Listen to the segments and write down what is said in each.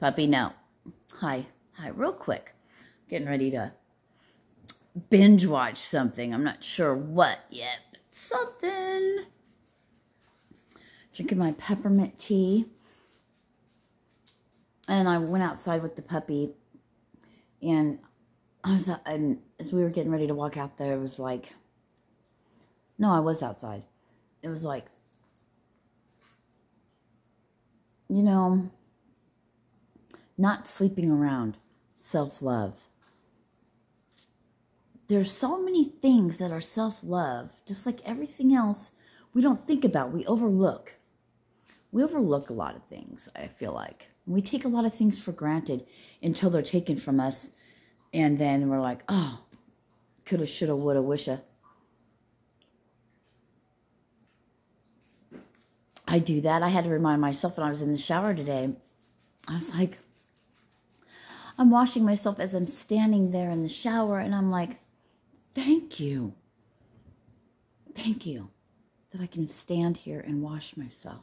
Puppy, no. Hi. Hi, real quick. Getting ready to binge watch something. I'm not sure what yet, but something. Drinking my peppermint tea. And I went outside with the puppy. And I was, uh, and as we were getting ready to walk out there, it was like, no, I was outside. It was like, you know, not sleeping around, self love. There's so many things that are self love, just like everything else, we don't think about, we overlook. We overlook a lot of things, I feel like. We take a lot of things for granted until they're taken from us, and then we're like, oh, coulda, shoulda, woulda, wisha. I do that. I had to remind myself when I was in the shower today. I was like, I'm washing myself as I'm standing there in the shower, and I'm like, thank you. Thank you that I can stand here and wash myself.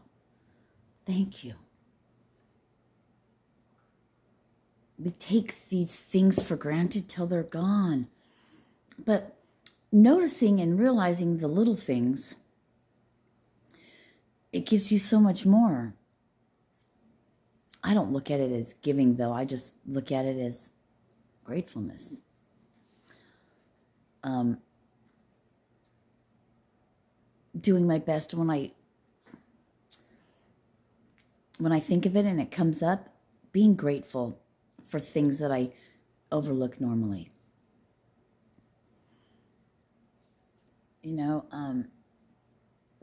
Thank you. We take these things for granted till they're gone. But noticing and realizing the little things it gives you so much more. I don't look at it as giving, though. I just look at it as gratefulness. Um, doing my best when I when I think of it and it comes up, being grateful for things that I overlook normally. You know, um,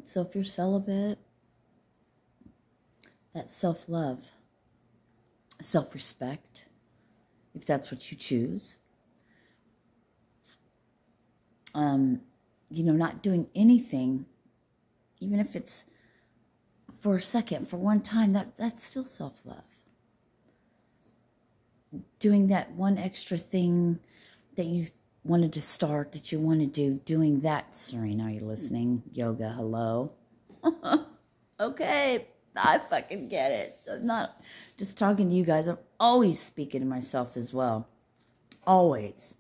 so if you're celibate, that self love, self respect, if that's what you choose. Um, you know, not doing anything, even if it's for a second, for one time, that, that's still self love. Doing that one extra thing that you wanted to start, that you want to do, doing that, Sirena, are you listening? Yoga, hello. okay. I fucking get it. I'm not just talking to you guys. I'm always speaking to myself as well. Always.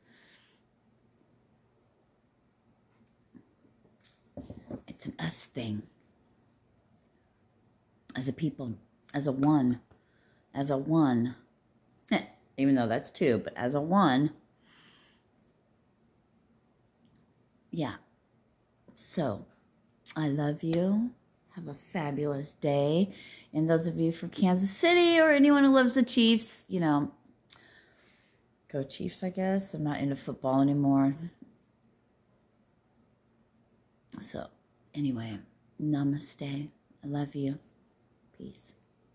It's an us thing. As a people, as a one, as a one. Eh, even though that's two, but as a one. Yeah. So, I love you. Have a fabulous day. And those of you from Kansas City or anyone who loves the Chiefs, you know, go Chiefs, I guess. I'm not into football anymore. So, anyway, namaste. I love you. Peace.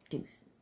Deuces.